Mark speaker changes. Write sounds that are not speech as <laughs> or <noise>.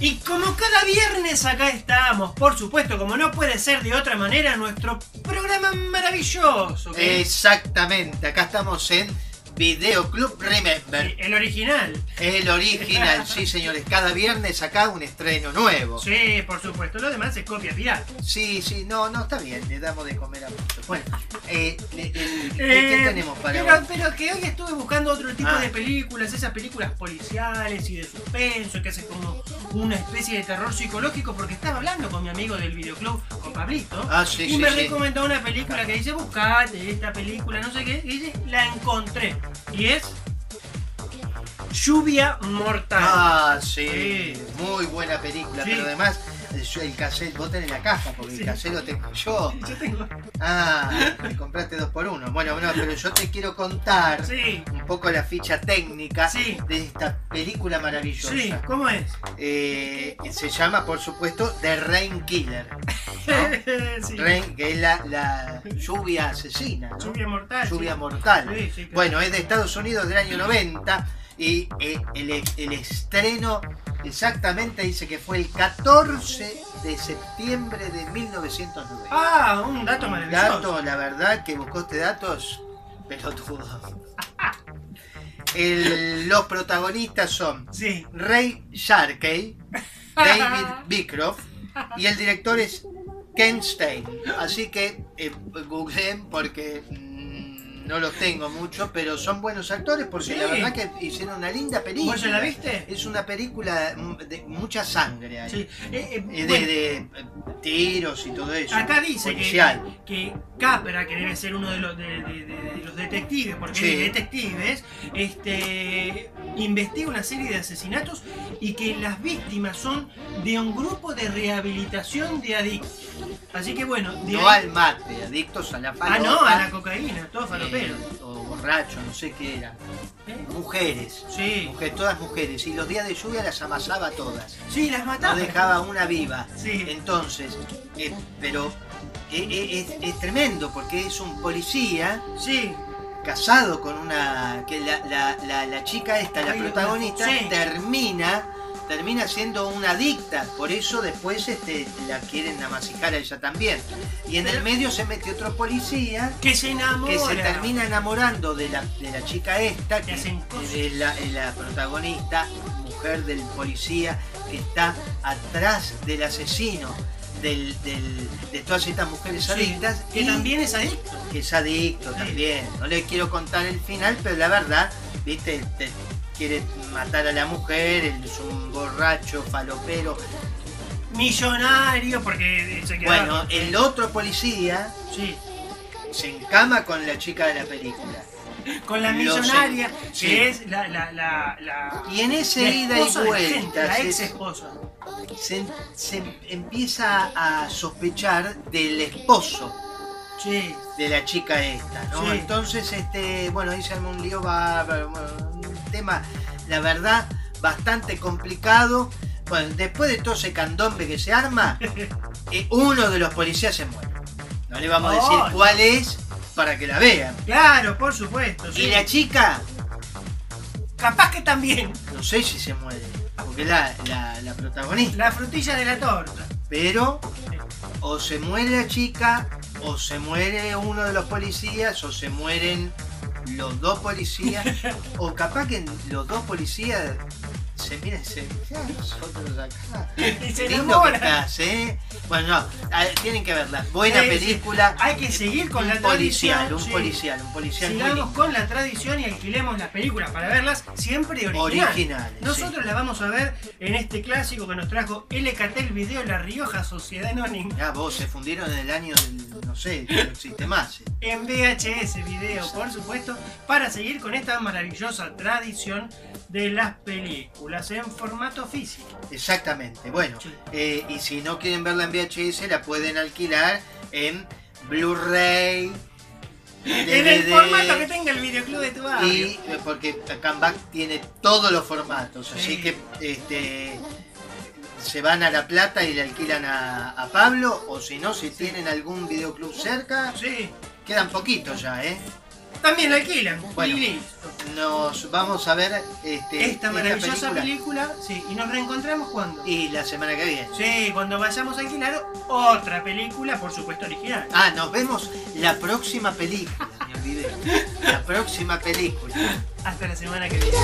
Speaker 1: Y como cada viernes acá estamos, por supuesto, como no puede ser de otra manera, nuestro programa maravilloso.
Speaker 2: Exactamente, acá estamos en Video Club Remember.
Speaker 1: el original.
Speaker 2: El original, <laughs> sí señores. Cada viernes acá un estreno nuevo.
Speaker 1: Sí, por supuesto. Lo demás es copia pirata.
Speaker 2: Sí, sí, no, no, está bien, le damos de comer a muchos. Bueno, eh, ¿qué,
Speaker 1: Eh,
Speaker 2: qué tenemos para
Speaker 1: pero,
Speaker 2: hoy?
Speaker 1: pero que hoy estuve buscando otro tipo
Speaker 2: Ah.
Speaker 1: de películas, esas películas policiales y de suspenso, que hace como una especie de terror psicológico, porque estaba hablando con mi amigo del videoclub, con Pablito,
Speaker 2: Ah, sí,
Speaker 1: y
Speaker 2: sí,
Speaker 1: me
Speaker 2: sí.
Speaker 1: recomendó una película que dice, buscate esta película, no sé qué, y dice, la encontré. Y es Lluvia Mortal.
Speaker 2: Ah, sí,
Speaker 1: Sí.
Speaker 2: muy buena película,
Speaker 1: Sí.
Speaker 2: pero además el, cassette, vos tenés la caja, porque
Speaker 1: Sí.
Speaker 2: el cassette lo tengo yo.
Speaker 1: Yo tengo.
Speaker 2: Ah, me compraste dos por uno. Bueno, no, pero yo te quiero contar
Speaker 1: Sí,
Speaker 2: un poco la ficha técnica
Speaker 1: Sí.
Speaker 2: de esta película maravillosa.
Speaker 1: sí, ¿cómo es?
Speaker 2: Eh, se llama, por supuesto, The Rain Killer. <laughs> Rain, que es la, la lluvia asesina, ¿no?
Speaker 1: Lluvia Mortal.
Speaker 2: Lluvia mortal.
Speaker 1: Claro.
Speaker 2: Bueno, es de Estados Unidos del año 90 y eh, el, el estreno exactamente dice que fue el 14 de septiembre de 1909.
Speaker 1: Ah, un dato maravilloso.
Speaker 2: Dato, la verdad que buscó este dato es pelotudo. <laughs> El- los protagonistas son
Speaker 1: Sí.
Speaker 2: Ray Sharkey, David <laughs> Beecroft y el director es Ken Stein. Así que eh, googleen porque mm, no los tengo mucho, pero son buenos actores porque
Speaker 1: Sí.
Speaker 2: la verdad que hicieron una linda película.
Speaker 1: ¿Vos ya la viste?
Speaker 2: Es una película de mucha sangre ahí.
Speaker 1: Sí. Eh, eh,
Speaker 2: De,
Speaker 1: bueno,
Speaker 2: de, tiros y todo eso.
Speaker 1: acá dice que,
Speaker 2: Policial.
Speaker 1: que Capra, que debe ser uno de los, de, de- de- de los detectives, porque
Speaker 2: Sí.
Speaker 1: es de detectives, este, investiga una serie de asesinatos y que las víctimas son de un grupo de rehabilitación de adictos. Así que bueno, de
Speaker 2: No
Speaker 1: ahí-
Speaker 2: al mate, adictos a la
Speaker 1: Ah,
Speaker 2: falopa.
Speaker 1: no, a la cocaína, todo
Speaker 2: eh,
Speaker 1: falopero.
Speaker 2: o borracho, no sé qué era.
Speaker 1: ¿Eh?
Speaker 2: Mujeres.
Speaker 1: Sí,
Speaker 2: Mujeres, todas mujeres. Y los días de lluvia las amasaba todas.
Speaker 1: sí, las
Speaker 2: No
Speaker 1: mataba.
Speaker 2: dejaba una viva.
Speaker 1: Sí.
Speaker 2: Entonces, eh, pero eh, eh, es, es tremendo porque es un policía
Speaker 1: Sí,
Speaker 2: casado con una. que la, la- la- la chica esta, la
Speaker 1: Ay,
Speaker 2: protagonista,
Speaker 1: sí.
Speaker 2: termina. Termina siendo una adicta, por eso después este, la quieren amasijar a ella también. Y en el medio se mete otro policía
Speaker 1: que se enamora.
Speaker 2: que se termina enamorando de la, de la chica esta,
Speaker 1: Que
Speaker 2: es la, es la protagonista, mujer del policía, que está atrás del asesino del, del- de todas estas mujeres
Speaker 1: Sí,
Speaker 2: adictas.
Speaker 1: que
Speaker 2: y
Speaker 1: también es adicto.
Speaker 2: que es adicto
Speaker 1: Sí.
Speaker 2: también. No le quiero contar el final, pero la verdad, viste, te quiere matar a la mujer, él es un borracho, falopero.
Speaker 1: Millonario, porque se.
Speaker 2: Bueno, el otro policía
Speaker 1: Sí,
Speaker 2: se encama con la chica de la película.
Speaker 1: con la
Speaker 2: Lo
Speaker 1: millonaria, que
Speaker 2: Sí.
Speaker 1: es la. la, la, la
Speaker 2: Y en ese
Speaker 1: la
Speaker 2: ida y
Speaker 1: esposa de la gente,
Speaker 2: vuelta
Speaker 1: la
Speaker 2: se-
Speaker 1: ex esposa.
Speaker 2: se, se empieza a sospechar del esposo
Speaker 1: Sí,
Speaker 2: de la chica esta, ¿no?
Speaker 1: Sí.
Speaker 2: Entonces, este, bueno, ahí se arma un lío bueno, un tema, la verdad, bastante complicado. Bueno, después de todo ese candombe que se arma, <laughs> eh, uno de los policías se muere. No le vamos a decir
Speaker 1: Oh,
Speaker 2: cuál es para que la vean.
Speaker 1: claro, por supuesto. sí.
Speaker 2: Y la chica,
Speaker 1: Capaz que también.
Speaker 2: no sé si se muere, porque es la, la, la protagonista.
Speaker 1: La frutilla de la torta.
Speaker 2: Pero o se muere la chica, o se muere uno de los policías, o se mueren los dos policías, o capaz que los dos policías se miren, se "Ah, nosotros acá. Qué lindo que estás, ¿eh? Bueno, no, ah, tienen que verla. Buena película.
Speaker 1: Hay que seguir con
Speaker 2: un
Speaker 1: la
Speaker 2: policial,
Speaker 1: tradición,
Speaker 2: un
Speaker 1: sí.
Speaker 2: policial, un policial
Speaker 1: Sigamos con la tradición y alquilemos las películas para verlas siempre originales.
Speaker 2: Originales,
Speaker 1: Nosotros las vamos a ver en este clásico que nos trajo LKT video La Rioja Sociedad Anónima.
Speaker 2: Ya vos se fundieron en el año del, no sé, no existe más. eh.
Speaker 1: En VHS video, por supuesto, para seguir con esta maravillosa tradición de las películas en formato físico.
Speaker 2: Exactamente. Bueno, eh, y si no quieren verla en VHS, la pueden alquilar en Blu-ray. <laughs>
Speaker 1: En el formato que tenga el videoclub de tu barrio.
Speaker 2: Y porque Comeback tiene todos los formatos, así
Speaker 1: Sí.
Speaker 2: que este se van a La Plata y le alquilan a, a Pablo, o si no, si tienen algún videoclub cerca,
Speaker 1: Sí,
Speaker 2: quedan poquitos ya, ¿eh?
Speaker 1: también la alquilan.
Speaker 2: Bueno. Nos vamos a ver este,
Speaker 1: Esta maravillosa película. sí, y nos reencontramos cuando.
Speaker 2: Y la semana que viene.
Speaker 1: Sí, cuando vayamos a alquilar otra película, por supuesto original.
Speaker 2: Ah, nos vemos la próxima película, me olvidé. La próxima película.
Speaker 1: Hasta la semana que viene.